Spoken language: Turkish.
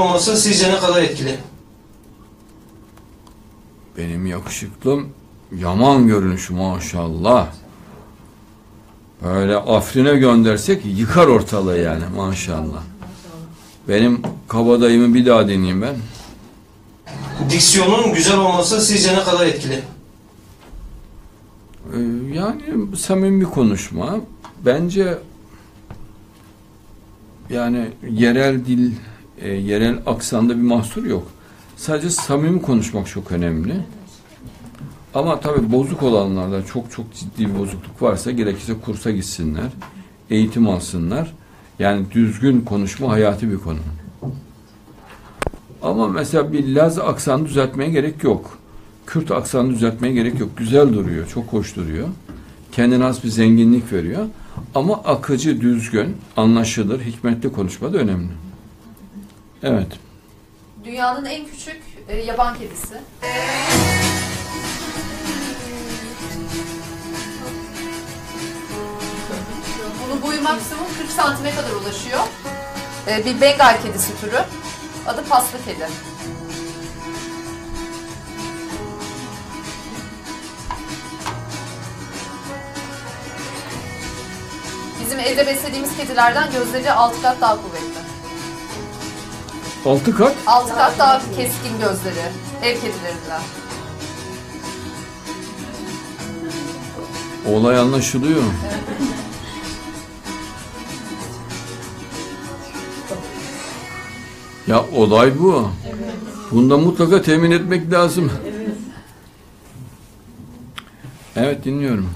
olması sizce ne kadar etkili? Benim yakışıklım yaman görünüş maşallah. Böyle Afrin'e göndersek yıkar ortalığı yani maşallah. Benim kabadayımı bir daha deneyeyim ben. Diksiyonun güzel olması sizce ne kadar etkili? Ee, Yani samimi bir konuşma. Bence yani yerel dil, e, yerel aksanda bir mahsur yok. Sadece samimi konuşmak çok önemli. Ama tabii bozuk olanlarda çok çok ciddi bir bozukluk varsa gerekirse kursa gitsinler, eğitim alsınlar. Yani düzgün konuşma hayati bir konu. Ama mesela bir Laz aksanı düzeltmeye gerek yok. Kürt aksanı düzeltmeye gerek yok. Güzel duruyor, çok hoş duruyor. Kendine has bir zenginlik veriyor. Ama akıcı, düzgün, anlaşılır, hikmetli konuşma da önemli. Evet. Dünyanın en küçük e, yaban kedisi. Bunun boyu maksimum 40 santime kadar ulaşıyor. E, bir Bengal kedisi türü. Adı paslı kedi. Bizim evde beslediğimiz kedilerden gözleri 6 kat daha kuvvetli. Altı kat. 6 kat daha keskin gözleri. Ev kedilerinden. Olay anlaşılıyor. Ya olay bu. Bunda mutlaka temin etmek lazım. Evet dinliyorum.